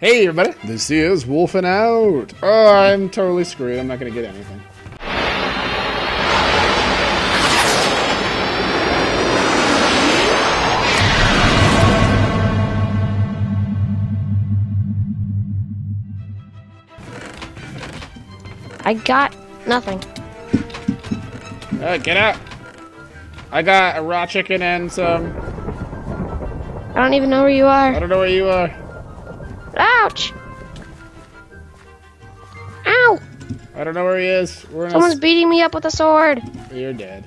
Hey everybody, this is Wolfenout. Oh, I'm totally screwed. I'm not gonna get anything. I got nothing. Uh, get out. I got a raw chicken and some. I don't even know where you are. I don't know where you are. Ouch! Ow! I don't know where he is. We're Someone's beating me up with a sword. You're dead.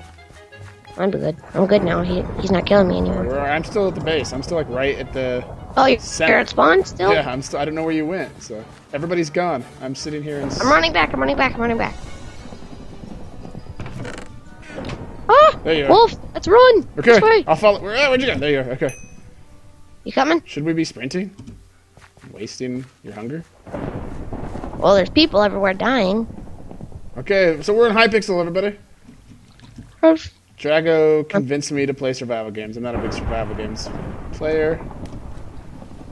I'm good. I'm good now. He, he's not killing me anymore. I'm still at the base. I'm still like right at the. Oh, you're, Center. at spawn still? Yeah, I'm still. I don't know where you went. So everybody's gone. I'm sitting here and. I'm running back. I'm running back. I'm running back. Ah! There you are. Wolf! Let's run! Okay, This way. I'll follow. Where, where'd you go? There you are. Okay. You coming? Should we be sprinting? Wasting your hunger? Well, there's people everywhere dying. Okay, so we're in Hypixel, everybody. Drago convinced me to play survival games. I'm not a big survival games player.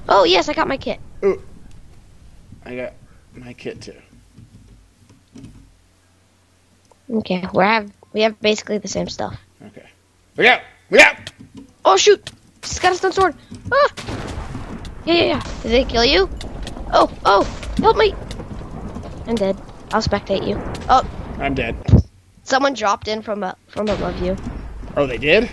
Oh, yes, I got my kit. Ooh, I got my kit too. Okay, we have we have basically the same stuff. Okay, look out! Look out! Oh shoot! He's got a stun sword. Ah! Yeah, yeah, yeah. Did they kill you? Oh, oh! Help me! I'm dead. I'll spectate you. Oh, I'm dead. someone dropped in from uh, from above you. Oh, they did?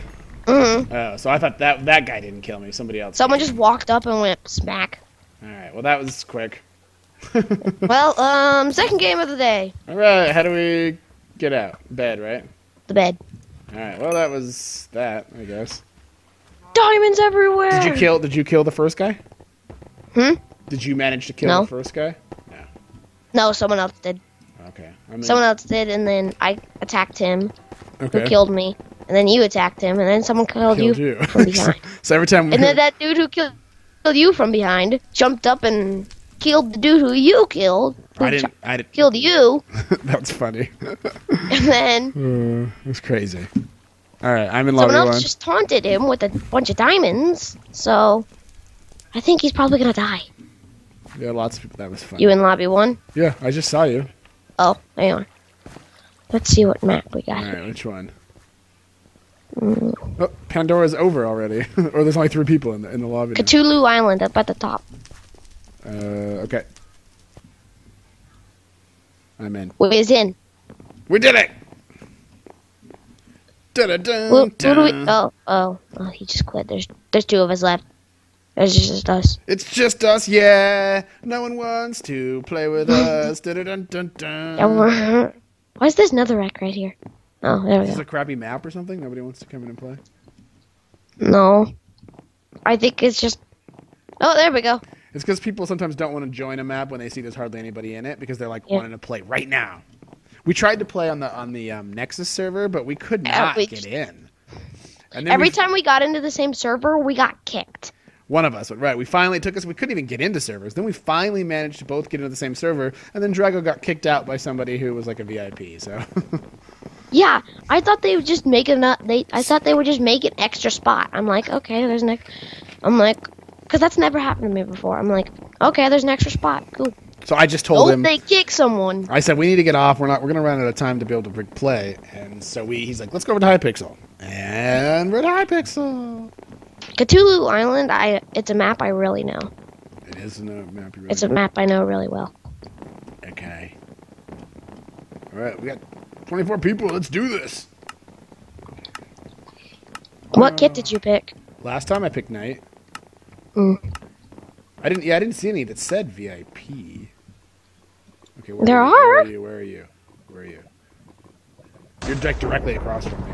hmm Oh, so I thought that that guy didn't kill me. Somebody else. Someone just walked up and went smack. All right. Well, that was quick. Well, um, second game of the day. All right. How do we get out? Bed, right? The bed. All right. Well, that was that. I guess. Diamonds everywhere. Did you kill? Did you kill the first guy? Hmm? Did you manage to kill No. the first guy? No, No, someone else did. Okay. I mean, Someone else did, and then I attacked him, okay. who killed me, and then you attacked him, and then someone killed, Killed you, you. from behind. so every time. And then that dude who killed, killed you from behind jumped up and killed the dude who you killed. Who I didn't. I didn't. Killed you, That's funny. and then Uh, it's crazy. All right, I'm in love. someone else one. just taunted him with a bunch of diamonds. So I think he's probably gonna die. Yeah, lots of people. That was fun. You in lobby one? Yeah, I just saw you. Oh, you are. Let's see what map we got. All right, here. which one? Mm. Oh, Pandora's over already, or there's only three people in the in the lobby. now. Island up at the top. Uh, okay. I'm in. Whiz in. We did it. Dun-dun-dun, Who, who do we? Oh, oh, oh, he just quit. There's there's two of us left. There's just us. It's just us, yeah. No one wants to play with us. Dun-dun-dun-dun-dun. Yeah, we're- Why is this netherrack right here? Oh, there we Is this go. a crappy map or something? Nobody wants to come in and play. No, I think it's just. Oh, there we go. It's because people sometimes don't want to join a map when they see there's hardly anybody in it because they're like Yeah. wanting to play right now. We tried to play on the on the um, Nexus server, but we could not we get in. Every we, time we got into the same server, we got kicked. One of us, but right? We finally took us. We couldn't even get into servers. Then we finally managed to both get into the same server, and then Drago got kicked out by somebody who was like a VIP. So Yeah, I thought they would just make it. Not, they, I thought they would just make an extra spot. I'm like, okay, there's an. ex- I'm like, because that's never happened to me before. I'm like, okay, there's an extra spot. Cool. so I just told Oh, him. they kick someone. I said we need to get off. We're not. We're gonna run out of time to be able to play. And so we. He's like, let's go over to Hypixel. And we're at Hypixel. Cthulhu Island. I. It's a map I really know. It is a map. you It's a map I know really well. Okay. All right, we got 24 people. Let's do this. What kit did you pick? Last time I picked Knight. Mm. I didn't. Yeah, I didn't see any that said VIP. Okay, where There are, you? Where are. are you? Where are you? Where are you? You're like directly across from me.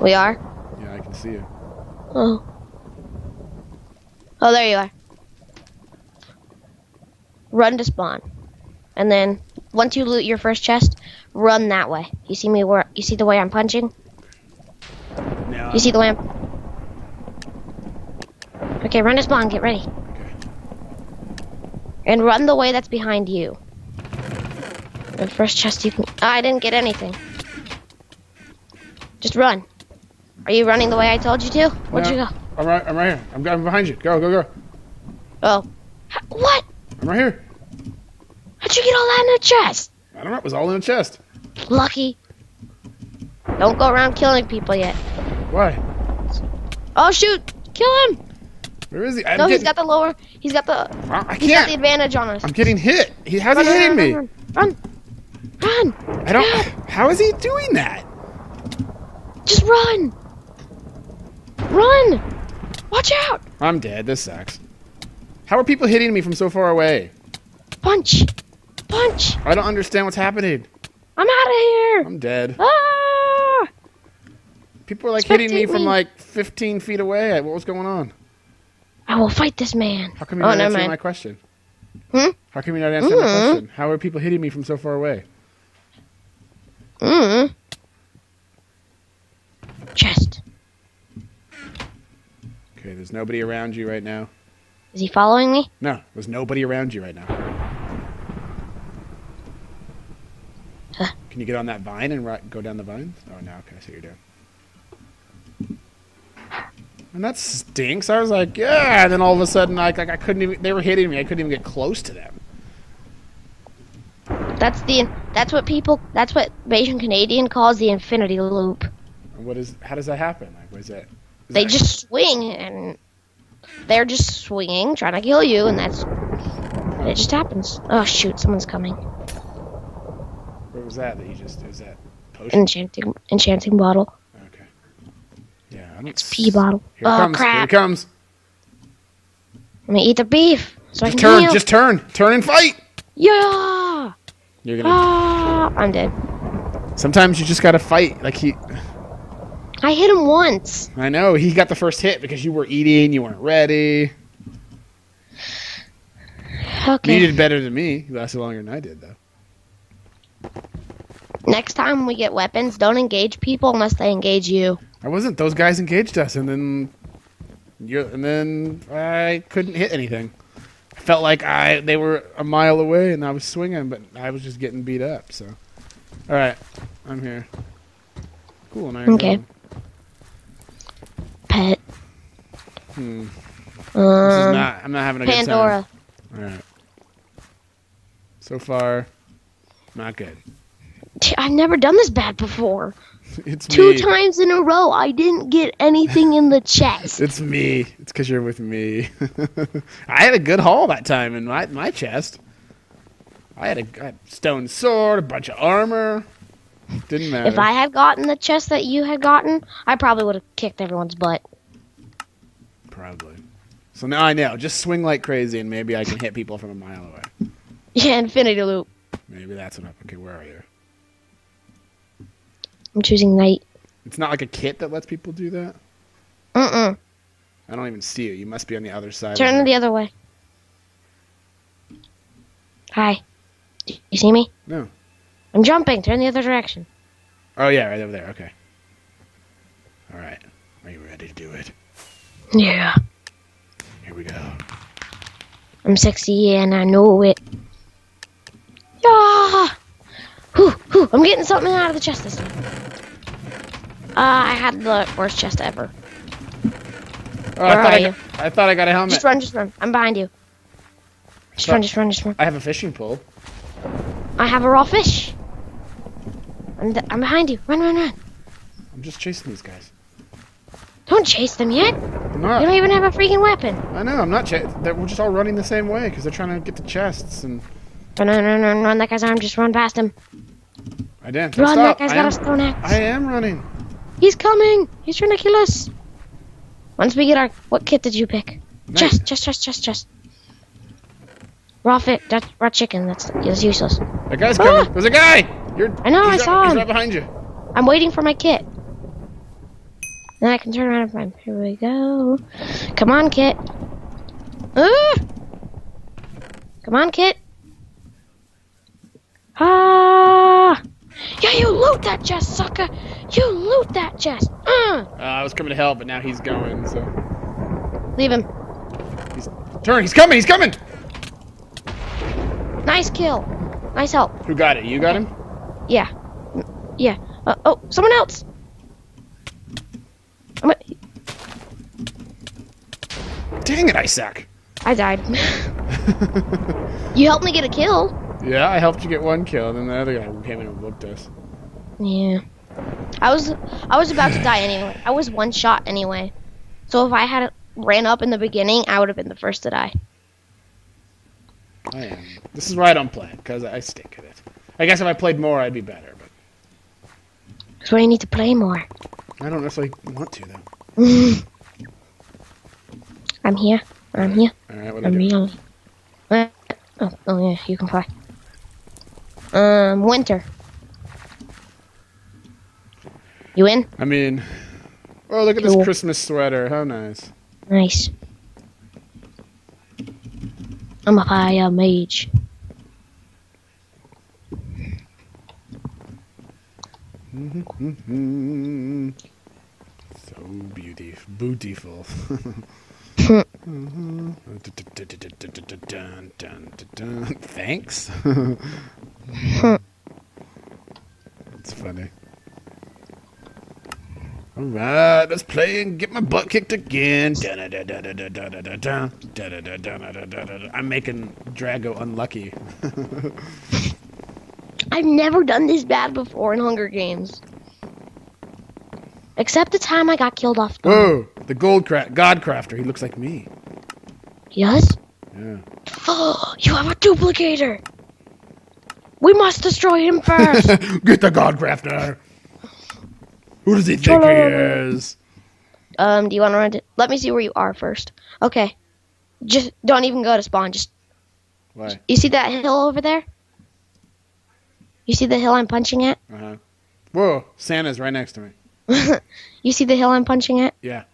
We are. Yeah, I can see you. Oh. Oh, there you are. Run to spawn, and then once you loot your first chest, run that way. You see me where? You see the way I'm punching? Now, You see the way I'm? Okay, run to spawn. Get ready, Okay. and run the way that's behind you. The first chest you can. I didn't get anything. Just run. Are you running the way I told you to? Where'd you go? I'm right. I'm right here. I'm, I'm behind you. Go, go, go. Oh, What? I'm right here. How'd you get all that in a chest? I don't know. It was all in a chest. Lucky. Don't go around killing people yet. Why? Oh shoot! Kill him! Where is he? I'm No, he's got the lower. He's got the. I I He's got the advantage on us. I'm getting hit. He he hit run, me? Run, run! I don't. How is he doing that? Just run! Run! Watch out! I'm dead. This sucks. How are people hitting me from so far away? Punch! Punch! I don't understand what's happening. I'm out of here! I'm dead. Ah! People are like hitting me Spectate from me. like 15 feet away. What was going on? I will fight this man. How come you oh, not answering mind. my question? Hmm? How come you not answering my Mm. question? How are people hitting me from so far away? Mm. Chest. Okay, there's nobody around you right now. Is he following me? No, there's nobody around you right now. Huh. Can you get on that vine and go down the vines? Oh, no. Okay, I see what you're doing. And that stinks. I was like, yeah. And then all of a sudden, like, like I couldn't even. They were hitting me. I couldn't even get close to them. That's the. That's what people. That's what Asian Canadian calls the infinity loop. And what is? How does that happen? Like, what is that? Is They that- just swing and they're just swinging, trying to kill you, and that's. It just happens. Oh shoot! Someone's coming. What was that? That you just? Is that potion? Enchanting, enchanting bottle. Okay. Yeah, I don't. It's pea bottle. Here oh comes. Here it comes. Let me eat the beef so I can turn. heal. Just turn. Turn and fight. Yeah! You're gonna. Ah! I'm dead. Sometimes you just gotta fight. Like he. I hit him once. I know he got the first hit because you were eating. You weren't ready. Okay. You did better than me. You lasted longer than I did, though. Next time we get weapons, don't engage people unless they engage you. I wasn't. Those guys engaged us, and then you and then I couldn't hit anything. I felt like I they were a mile away, and I was swinging, but I was just getting beat up. So, all right, I'm here. Cool. Okay. Pet. Hmm. This is Um, not. I'm not having a Pandora. good time. All right. So far, not good. I've never done this bad before. It's Two me. times in a row, I didn't get anything in the chest. It's me. It's because you're with me. I had a good haul that time in my my chest. I had a, I had a stone sword, a bunch of armor. Didn't matter. If I had gotten the chest that you had gotten, I probably would have kicked everyone's butt. Probably. So now I know. Just swing like crazy, and maybe I can hit people from a mile away. Yeah, infinity loop. Maybe that's enough. Okay, where are you? I'm choosing knight. It's not like a kit that lets people do that. Mm-mm. I don't even see you. You must be on the other side. Turn the other way. Hi. You see me? No. I'm jumping. Turn the other direction. Oh yeah, right over there. Okay. All right. Are you ready to do it? Yeah. Here we go. I'm sexy and I know it. Yeah. Whew, whew. I'm getting something out of the chest this time. Uh, I had the worst chest ever. Oh, I Where thought are I, you? got, I thought I got a helmet. Just run, just run. I'm behind you. Just run, just run, just run. I have a fishing pole. I have a raw fish. I'm, I'm behind you. Run, run, run. I'm just chasing these guys. Don't chase them yet. I'm You not. don't even have a freaking weapon. I know. I'm not. Ch- we're just all running the same way because they're trying to get the chests, and Run, run, run, run, run. That guy's arm. Just run past him. I didn't. Run, stop. that guy's I got am, a stone axe. I am running. He's coming. He's trying to kill us. Once we get our, what kit did you pick? Nice. Chest, chest, chest, chest, chest. Raw fit, that's raw chicken. That's that's useless. That guy's Ah! coming. There's a guy. You're. I know, he's I right- saw He's him. right behind you. I'm waiting for my kit. Then I can turn around and find. Here we go. Come on, kit. Ah! Come on, kit. Ah! Yeah, you loot that chest, sucker. You loot that chest. Uh, Uh, I was coming to help, but now he's going. So leave him. He's... Turn. He's coming. He's coming. Nice kill. Nice help. Who got it? You got him. Yeah. Yeah. Uh, oh, someone else. I'm a- Dang it! I suck. I died. You helped me get a kill. yeah, I helped you get one kill, and then the other guy came in and whooped us. Yeah. I was I was about to die anyway. I was one shot anyway. So if I had ran up in the beginning, I would have been the first to die. I am. This is why I don't play because I stink at it. I guess if I played more, I'd be better, but That's why you need to play more. I don't necessarily want to though. I'm here. I'm here. All right, what I'm. Uh, Oh, oh yeah, you can fly. Um, winter. You in? I mean, oh look at this Christmas sweater. How nice. Nice. I'm a fire mage. So beautiful, beautiful. Thanks. That's funny. All right, let's play and get my butt kicked again. I'm making Drago unlucky. I've never done this bad before in Hunger Games. Except the time I got killed off. Whoa, the gold cra- god crafter. He looks like me. Yes? Yeah. Oh, you have a duplicator. We must destroy him first. Get the God Crafter! Who does he think he is? um, do you want to run to? Let me see where you are first. Okay. Just don't even go to spawn. Just Why? you see that hill over there? You see the hill I'm punching at? Uh huh. Whoa, Santa's right next to me. you see the hill I'm punching at? Yeah.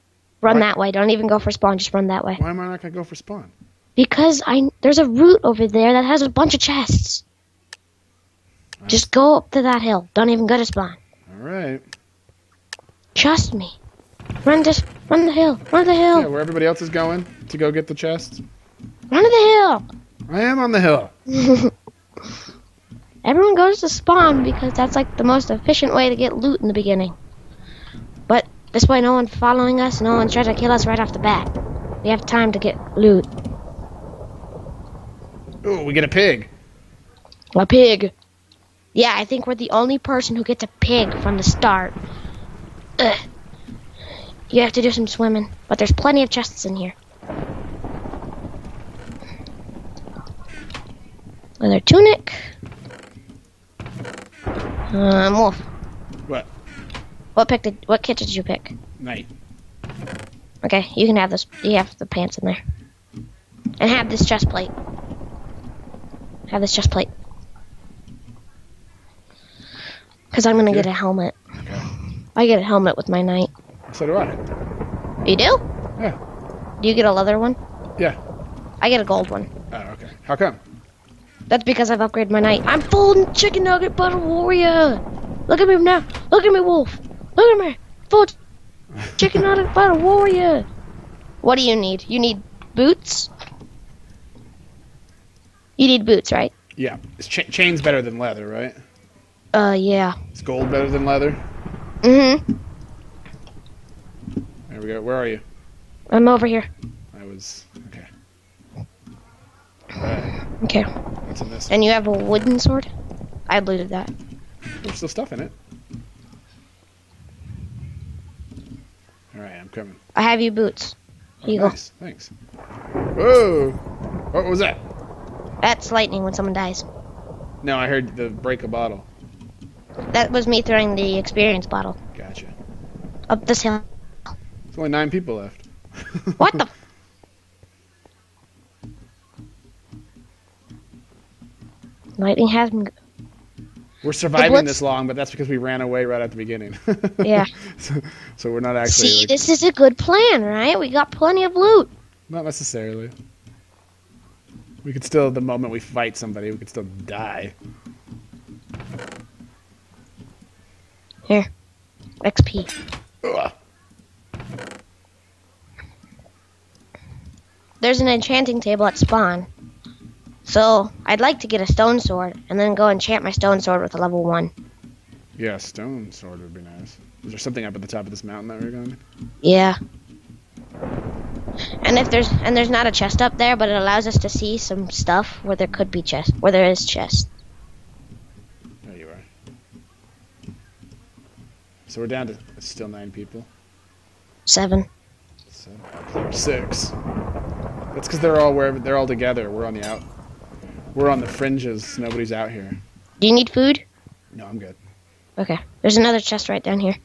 Run What? that way. Don't even go for spawn. Just run that way. Why am I not gonna go for spawn? Because I there's a route over there that has a bunch of chests. Just go up to that hill. Don't even go to spawn. All right. Trust me. Run this. Run the hill. Run the hill. Yeah, where everybody else is going to go get the chests. Run to the hill. I am on the hill. Everyone goes to spawn because that's like the most efficient way to get loot in the beginning. But this way, no one's following us. No one's trying to kill us right off the bat. We have time to get loot. Ooh, we get a pig. A pig. Yeah, I think we're the only person who gets a pig from the start. Ugh. You have to do some swimming, but there's plenty of chests in here. Leather tunic. Um, wolf. What? What pick did? What kit did you pick? Night. Okay, you can have this. You have the pants in there, and have this chest plate. Have this chest plate. Cause I'm gonna get a helmet. Okay. I get a helmet with my knight. So do I. You do? Yeah. Do you get a leather one? Yeah. I get a gold one. Oh, okay. How come? That's because I've upgraded my knight. I'm full chicken nugget butter warrior. Look at me now. Look at me, wolf. Look at me. Full chicken nugget butter warrior. What do you need? You need boots. You need boots, right? Yeah. Is cha- chain's better than leather, right? Uh, yeah. Is gold better than leather? Mm-hmm. There we go. Where are you? I'm over here. I was. Okay. Alright. Okay. What's in this? And you have a wooden sword? I looted that. There's still stuff in it. Alright, I'm coming. I have you boots. Oh, Here you go. nice. Thanks. Whoa! What was that? That's lightning when someone dies. No, I heard the break a bottle. That was me throwing the experience bottle Gotcha. up this hill. There's only nine people left. What the? Lightning has been. We're surviving this long, but that's because we ran away right at the beginning. Yeah. so, so we're not actually. See, like- this is a good plan, right? We got plenty of loot. Not necessarily. We could still, the moment we fight somebody, we could still die. Here, XP. Ugh. There's an enchanting table at spawn. So I'd like to get a stone sword and then go enchant my stone sword with a level one. Yeah, stone sword would be nice. Is there something up at the top of this mountain that we're going? Yeah. And if there's and there's not a chest up there, but it allows us to see some stuff where there could be chest, where there is chest. There you are. So we're down to still nine people. Seven. There, six. That's because they're all wherever they're all together. We're on the out. We're on the fringes. Nobody's out here. Do you need food? No, I'm good. Okay. There's another chest right down here.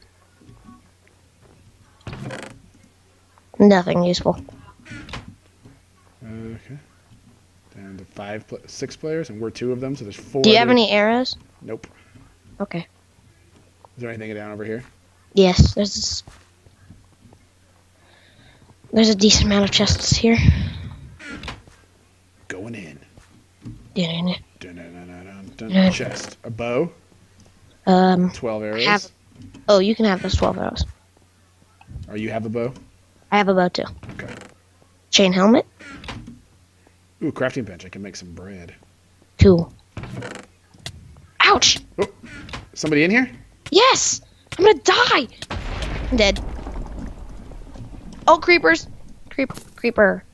Nothing useful. Okay. Down to five, six players, and we're two of them. So there's four. Do you have any arrows? Nope. Okay. Is there anything down over here? Yes, there's this. There's a decent amount of chests here. Going in. Chest. A bow. Um. Twelve arrows. Have- Oh, you can have those twelve arrows. Or you have a bow. I have a bow too. Okay. Chain helmet. Ooh, crafting bench. I can make some bread. Two. Ouch! Somebody in here? Yes! I'm gonna die! I'm dead. Oh, creepers! Creep, creeper.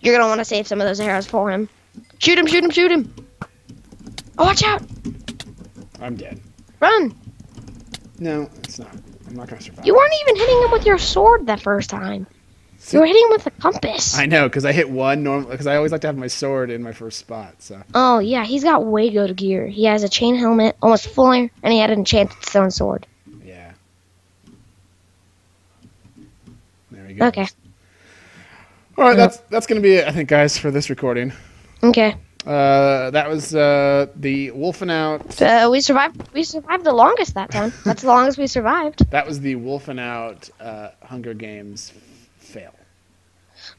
You're gonna want to save some of those arrows for him. Shoot him! Shoot him! Shoot him! Oh, watch out! I'm dead. Run! No, it's not. I'm not gonna survive. You weren't even hitting him with your sword that first time. You were hitting him with the compass. I know, because I hit one normal. Because I always like to have my sword in my first spot. So Oh yeah, he's got way good gear. He has a chain helmet, almost full, and he had an enchanted stone sword. yeah. There we go. Okay. All right, mm. that's that's gonna be it, I think, guys, for this recording. Okay. Uh, that was uh, the Wolfenout. Uh, we survived. We survived the longest that time. That's the longest we survived. That was the Wolfenout uh, Hunger Games fail.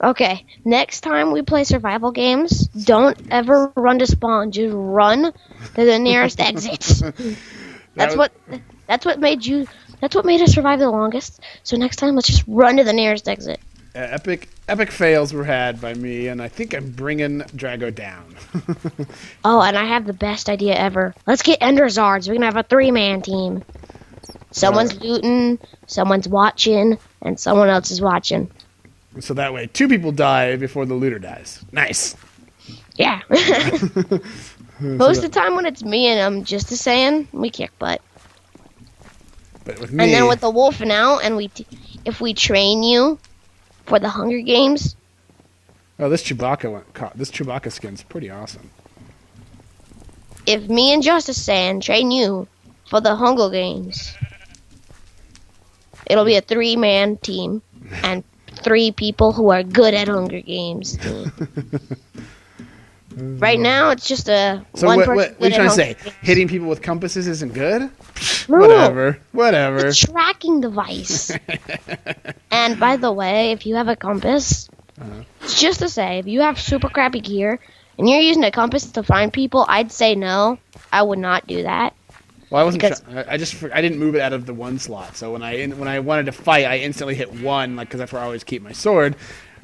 Okay. Next time we play survival games, don't ever run to spawn. Just run to the nearest exit. That That's was- what. That's what made you. That's what made us survive the longest. So next time, let's just run to the nearest exit. Uh, epic epic fails were had by me, and I think I'm bringing Drago down. Oh, and I have the best idea ever. Let's get Enderzards. We're gonna have a three-man team. Someone's looting, someone's watching, and someone else is watching. so that way, two people die before the looter dies. Nice. Yeah. Most of the time when it's me and I'm just a saying, we kick butt. But with me, And then with the wolf now, and we, t- if we train you for the Hunger Games, oh, this Chewbacca one, co- this Chewbacca skin's pretty awesome. if me and Justice Sand train you for the Hunger Games, it'll be a three-man team and three people who are good at Hunger Games. right now, it's just a So one what, what, what are you trying to say? Hitting people with compasses isn't good? No. Whatever. Whatever. a tracking device. and by the way, if you have a compass, Uh-huh. it's just to say, if you have super crappy gear and you're using a compass to find people, I'd say no. I would not do that. Well, I wasn't. Because- try- I I just I didn't move it out of the one slot. So when I when I wanted to fight, I instantly hit one, like because that's where I always keep my sword.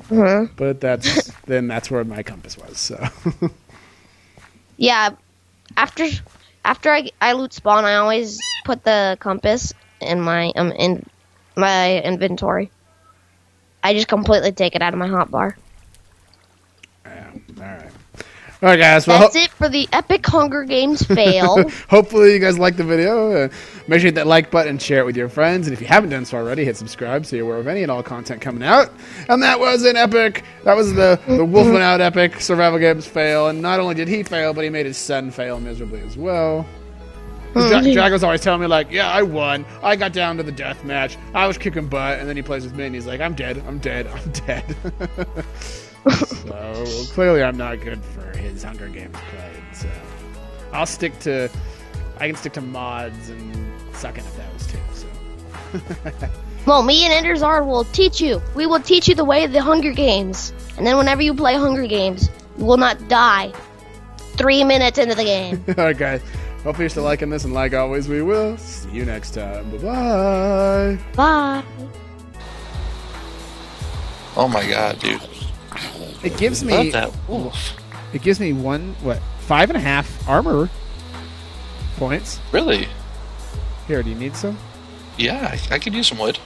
Hmm But that's then that's where my compass was. So Yeah, after after I, I loot spawn, I always put the compass in my um in my inventory. I just completely take it out of my hotbar. yeah, all right, all right, guys. Well, That's it for the epic Hunger Games fail. Hopefully you guys liked the video. Uh, make sure you hit that like button, share it with your friends, and if you haven't done so already, hit subscribe so you're aware of any and all content coming out. And that was an epic. That was the the Wolfenout epic survival games fail. And not only did he fail, but he made his son fail miserably as well. Dra- Drago's always telling me like, "Yeah, I won. I got down to the death match. I was kicking butt." And then he plays with me, and he's like, "I'm dead. I'm dead. I'm dead." so clearly, I'm not good for his Hunger Games play. So I'll stick to. I can stick to mods and sucking at those too. So Well, me and Enderzard will teach you. We will teach you the way of the Hunger Games. And then whenever you play Hunger Games, you will not die. Three minutes into the game. all right, guys. Hopefully you're still liking this, and like always, we will see you next time. Bye bye. Bye. Oh my god, dude. It gives me. that wolf. It gives me one what five and a half armor points. Really? Here, do you need some? Yeah, I, I could use some wood.